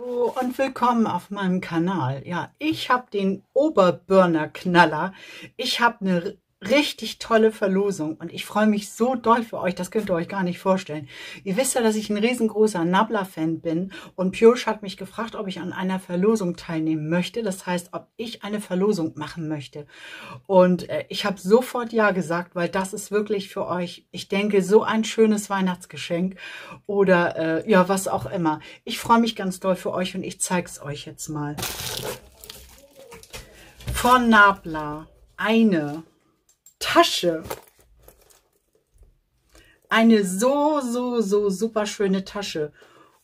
Hallo und willkommen auf meinem Kanal. Ja, ich habe den Oberburner-Knaller. Ich habe eine richtig tolle Verlosung und ich freue mich so doll für euch, das könnt ihr euch gar nicht vorstellen. Ihr wisst ja, dass ich ein riesengroßer Nabla-Fan bin und Piosch hat mich gefragt, ob ich an einer Verlosung teilnehmen möchte. Das heißt, ob ich eine Verlosung machen möchte. Und äh, ich habe sofort Ja gesagt, weil das ist wirklich für euch, ich denke, so ein schönes Weihnachtsgeschenk oder äh, ja, was auch immer. Ich freue mich ganz doll für euch und ich zeige es euch jetzt mal. Von Nabla eine Tasche. Eine so, so, so super schöne Tasche.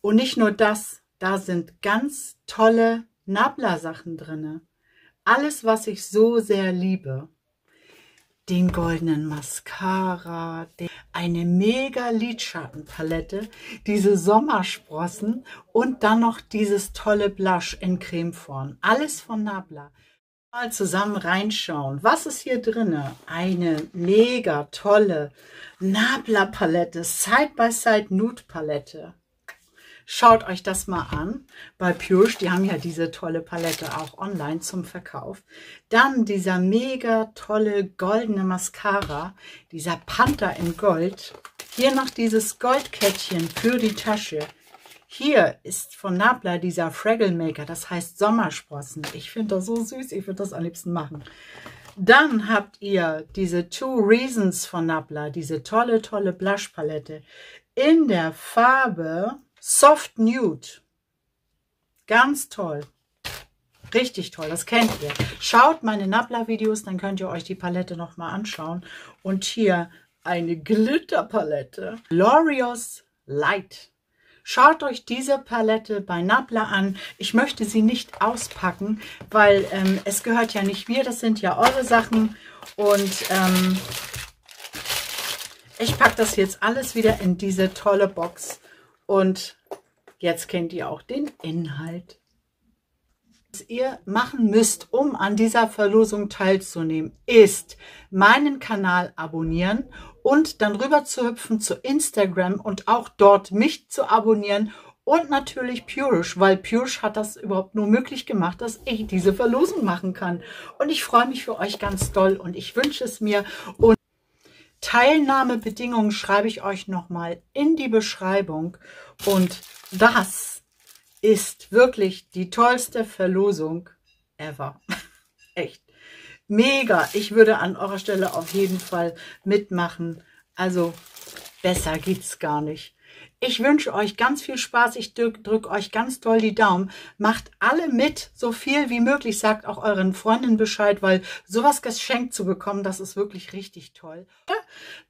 Und nicht nur das, da sind ganz tolle Nabla-Sachen drin. Alles, was ich so sehr liebe. Den goldenen Mascara, eine mega Lidschattenpalette, diese Sommersprossen und dann noch dieses tolle Blush in Cremeform. Alles von Nabla mal zusammen reinschauen. Was ist hier drin? Eine mega tolle Nabla Palette, Side by Side Nude Palette. Schaut euch das mal an bei Pure. Die haben ja diese tolle Palette auch online zum Verkauf. Dann dieser mega tolle goldene Mascara, dieser Panther in Gold. Hier noch dieses Goldkettchen für die Tasche. Hier ist von Nabla dieser Fraggle Maker, das heißt Sommersprossen. Ich finde das so süß, ich würde das am liebsten machen. Dann habt ihr diese Two Reasons von Nabla, diese tolle, tolle Blush Palette in der Farbe Soft Nude. Ganz toll. Richtig toll, das kennt ihr. Schaut meine Nabla-Videos, dann könnt ihr euch die Palette nochmal anschauen. Und hier eine Glitterpalette. Lorios Light. Schaut euch diese Palette bei Nabla an. Ich möchte sie nicht auspacken, weil ähm, es gehört ja nicht mir, das sind ja eure Sachen. Und ähm, ich packe das jetzt alles wieder in diese tolle Box. Und jetzt kennt ihr auch den Inhalt. Was ihr machen müsst, um an dieser Verlosung teilzunehmen, ist meinen Kanal abonnieren und dann rüber zu hüpfen zu Instagram und auch dort mich zu abonnieren und natürlich Purish, weil Purish hat das überhaupt nur möglich gemacht, dass ich diese Verlosung machen kann. Und ich freue mich für euch ganz doll und ich wünsche es mir. Und Teilnahmebedingungen schreibe ich euch nochmal in die Beschreibung. Und das ist wirklich die tollste Verlosung ever. Echt. Mega. Ich würde an eurer Stelle auf jeden Fall mitmachen. Also besser geht's gar nicht. Ich wünsche euch ganz viel Spaß. Ich drücke drück euch ganz doll die Daumen. Macht alle mit, so viel wie möglich. Sagt auch euren Freunden Bescheid, weil sowas geschenkt zu bekommen, das ist wirklich richtig toll.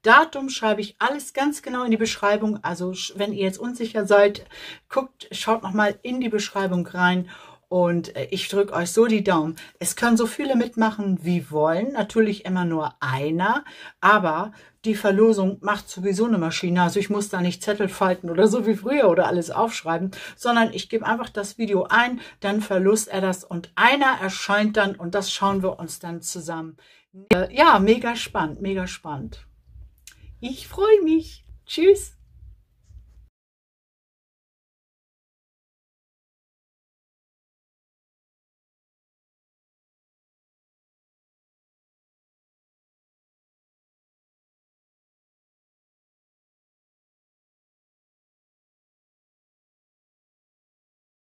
Datum schreibe ich alles ganz genau in die Beschreibung. Also wenn ihr jetzt unsicher seid, guckt, schaut nochmal in die Beschreibung rein. Und äh, ich drücke euch so die Daumen. Es können so viele mitmachen, wie wollen. Natürlich immer nur einer. Aber die Verlosung macht sowieso eine Maschine. Also ich muss da nicht Zettel falten oder so wie früher oder alles aufschreiben, sondern ich gebe einfach das Video ein, dann verlost er das und einer erscheint dann und das schauen wir uns dann zusammen. Äh, ja, mega spannend, mega spannend. Ich freue mich. Tschüss.